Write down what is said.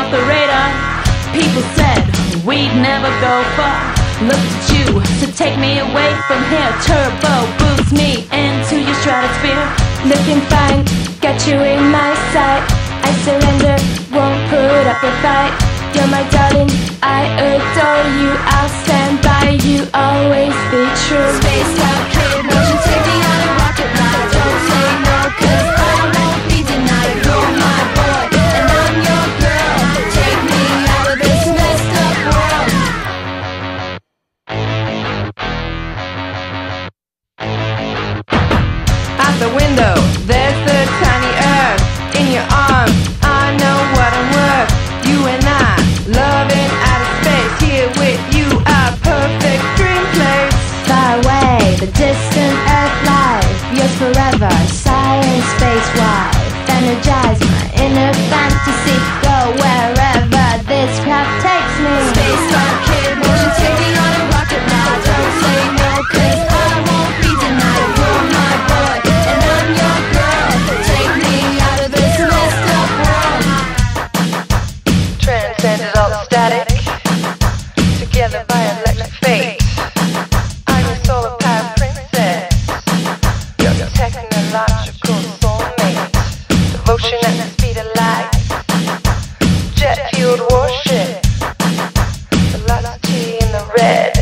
off the radar. People said we'd never go far. Looked at you to take me away from here. Turbo boost me into your stratosphere. Looking fine, got you in my sight. I surrender, won't put up a fight. You're my darling, I adore you. I'll stand by you, always be true. Spaced the window, there's the tiny earth. In your arms, I know what I'm worth. You and I, loving outer space. Here with you, our perfect dream place. Far away, the distant earth lies. Yours forever, silent space wide. Energize my inner fantasy. Go wherever this craft takes me. Spaced out Transcended all static, together by electric fate. I'm your solar powered princess, your technological soulmate. Devotion at the speed of light, jet fueled warship, velocity in the red.